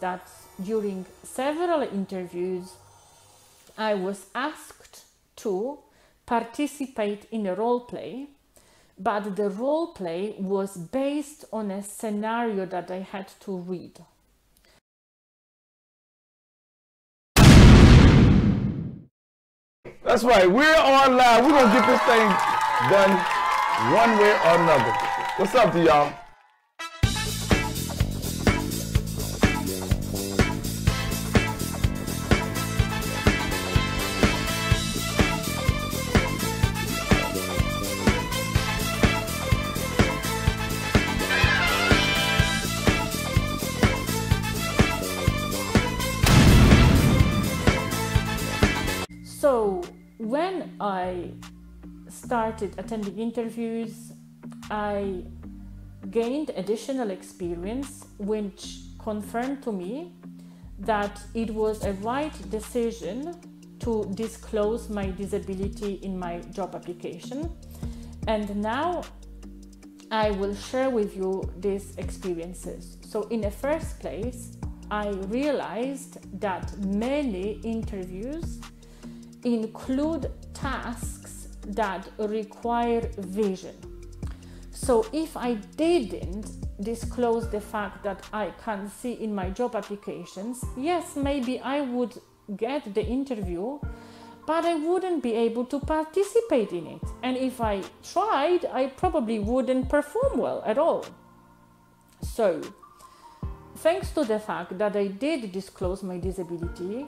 that during several interviews, I was asked to participate in a role play, but the role play was based on a scenario that I had to read. That's right. We're on live. We're gonna get this thing done one way or another. What's up to y'all? I started attending interviews, I gained additional experience which confirmed to me that it was a right decision to disclose my disability in my job application. And now I will share with you these experiences. So, in the first place, I realized that many interviews include tasks that require vision. So if I didn't disclose the fact that I can see in my job applications, yes, maybe I would get the interview, but I wouldn't be able to participate in it. And if I tried, I probably wouldn't perform well at all. So, thanks to the fact that I did disclose my disability,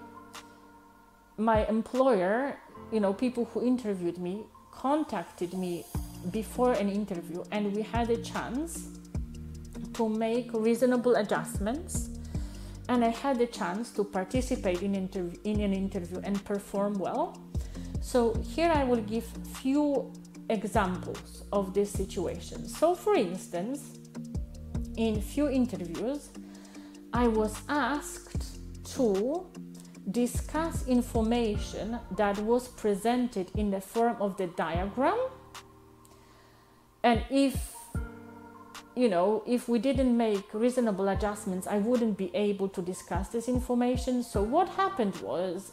my employer, you know, people who interviewed me, contacted me before an interview, and we had a chance to make reasonable adjustments. And I had a chance to participate in, interv- in an interview and perform well. So here I will give few examples of this situation. So, for instance, in few interviews, I was asked to discuss information that was presented in the form of the diagram. And if you know if we didn't make reasonable adjustments i wouldn't be able to discuss this information. So what happened was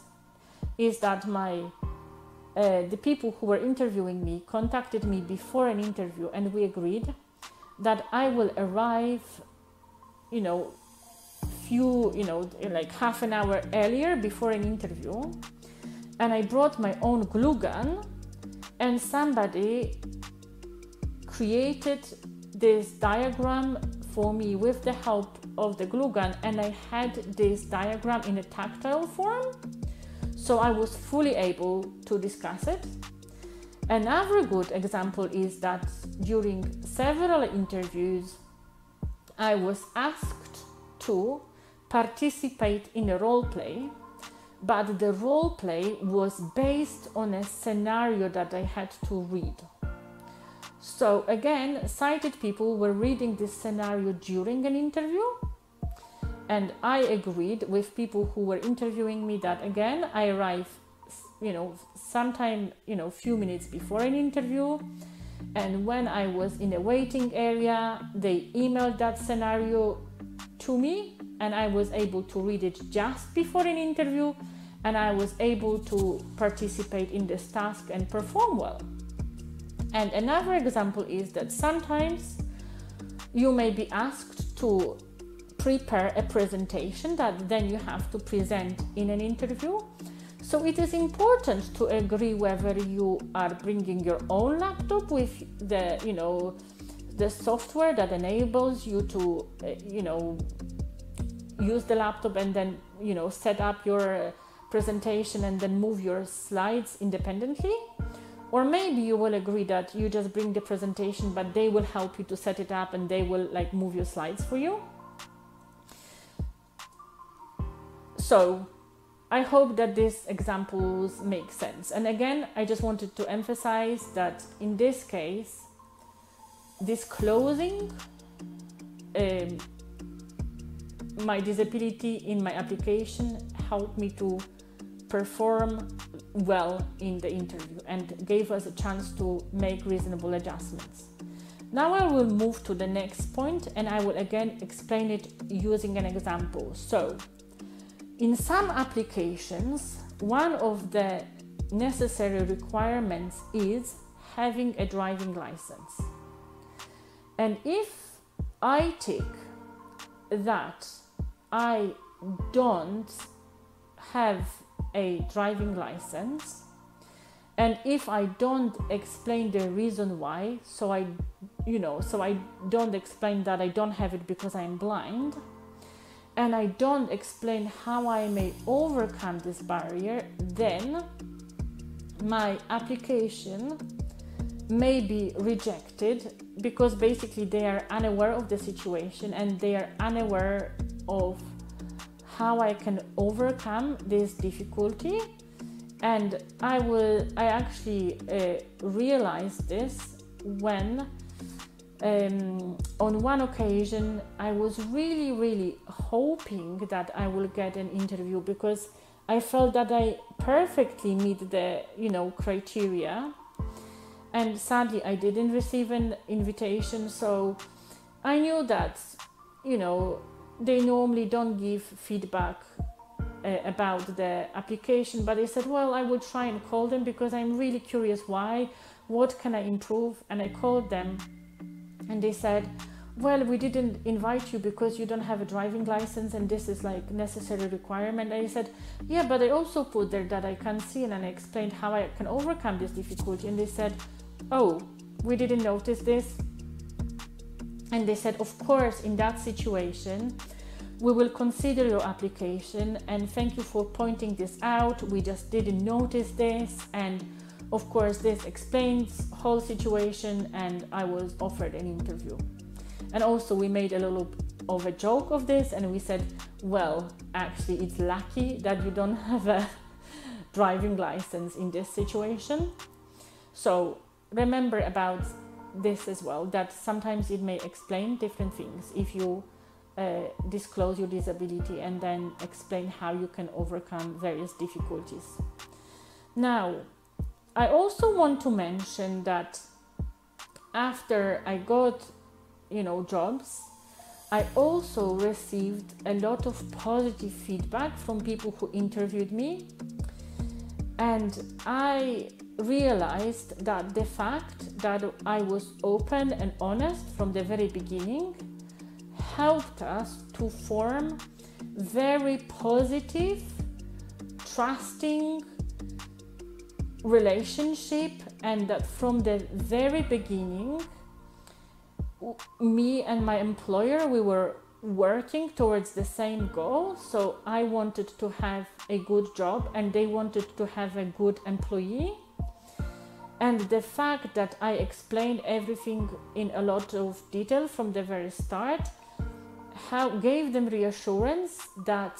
is that my uh, the people who were interviewing me contacted me before an interview and we agreed that i will arrive you know few, you know, like half an hour earlier before an interview. And I brought my own glue gun, and somebody created this diagram for me with the help of the glue gun. And I had this diagram in a tactile form. So I was fully able to discuss it. Another good example is that during several interviews, I was asked to participate in a role play, but the role play was based on a scenario that I had to read. So, again, sighted people were reading this scenario during an interview, and I agreed with people who were interviewing me that again I arrive, you know, sometime, you know, few minutes before an interview. And when I was in a waiting area, they emailed that scenario to me and I was able to read it just before an interview and I was able to participate in this task and perform well. And another example is that sometimes you may be asked to prepare a presentation that then you have to present in an interview. So it is important to agree whether you are bringing your own laptop with the, you know, the software that enables you to, uh, you know, use the laptop and then you know set up your presentation and then move your slides independently. Or maybe you will agree that you just bring the presentation but they will help you to set it up and they will like move your slides for you. So i hope that these examples make sense. And again i just wanted to emphasize that in this case disclosing um, my disability in my application helped me to perform well in the interview and gave us a chance to make reasonable adjustments. Now I will move to the next point and I will again explain it using an example. So, in some applications, one of the necessary requirements is having a driving license. And if I tick that I don't have a driving license, and if I don't explain the reason why, so I, you know, so I don't explain that I don't have it because I'm blind, and I don't explain how I may overcome this barrier, then my application may be rejected because basically they are unaware of the situation and they are unaware of how I can overcome this difficulty. And I will, I actually uh, realized this when um, on one occasion I was really, really hoping that I will get an interview because I felt that I perfectly meet the, you know, criteria and sadly i didn't receive an invitation so i knew that you know they normally don't give feedback uh, about the application but i said well i will try and call them because i'm really curious why what can i improve and i called them and they said well we didn't invite you because you don't have a driving license and this is like necessary requirement and i said yeah but i also put there that i can see and i explained how i can overcome this difficulty and they said Oh, we didn't notice this. And they said, Of course, in that situation, we will consider your application and thank you for pointing this out. We just didn't notice this. And of course, this explains whole situation and I was offered an interview. And also we made a little of a joke of this and we said, well, actually it's lucky that you don't have a driving license in this situation. So remember about this as well that sometimes it may explain different things if you uh, disclose your disability and then explain how you can overcome various difficulties. Now, I also want to mention that after I got, you know, jobs, I also received a lot of positive feedback from people who interviewed me. And I realized that the fact that I was open and honest from the very beginning helped us to form very positive, trusting relationship, and that from the very beginning, me and my employer we were working towards the same goal. So I wanted to have a good job, and they wanted to have a good employee and the fact that I explained everything in a lot of detail from the very start how gave them reassurance that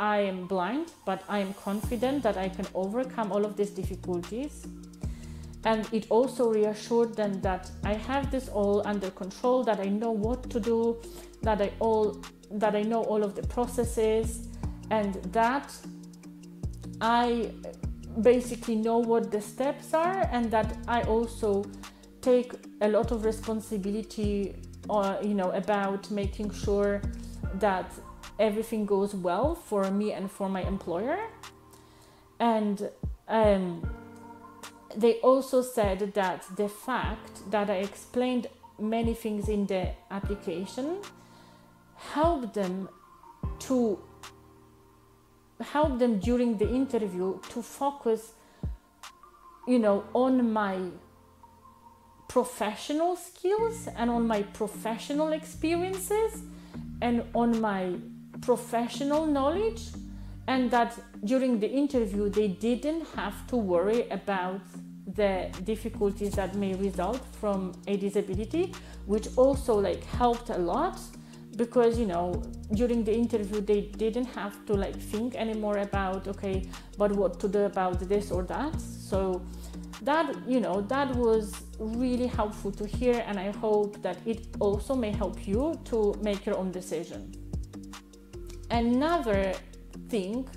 I am blind, but I am confident that I can overcome all of these difficulties. And it also reassured them that I have this all under control, that I know what to do, that I all that I know all of the processes, and that I basically know what the steps are and that I also take a lot of responsibility uh, you know about making sure that everything goes well for me and for my employer. And um, they also said that the fact that I explained many things in the application helped them to help them during the interview to focus you know on my professional skills and on my professional experiences and on my professional knowledge and that during the interview they didn't have to worry about the difficulties that may result from a disability which also like helped a lot because you know during the interview they didn't have to like think anymore about okay but what to do about this or that. So that you know that was really helpful to hear and i hope that it also may help you to make your own decision. Another thing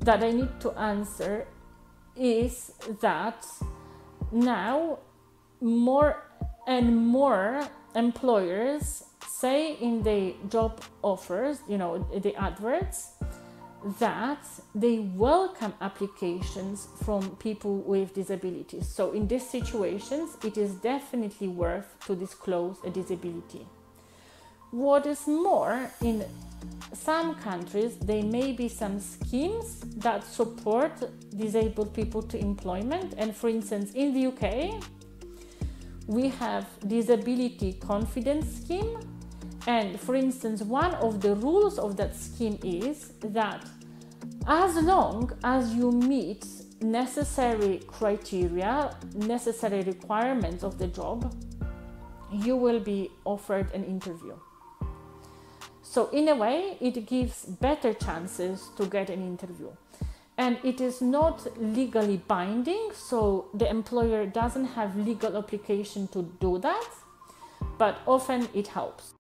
that i need to answer is that now more and more employers say in the job offers, you know, the adverts, that they welcome applications from people with disabilities. So, in these situations, it is definitely worth to disclose a disability. What is more, in some countries, there may be some schemes that support disabled people to employment, and for instance, in the UK, we have disability confidence scheme and for instance one of the rules of that scheme is that as long as you meet necessary criteria necessary requirements of the job you will be offered an interview. So in a way it gives better chances to get an interview. And it is not legally binding so the employer doesn't have legal obligation to do that but often it helps.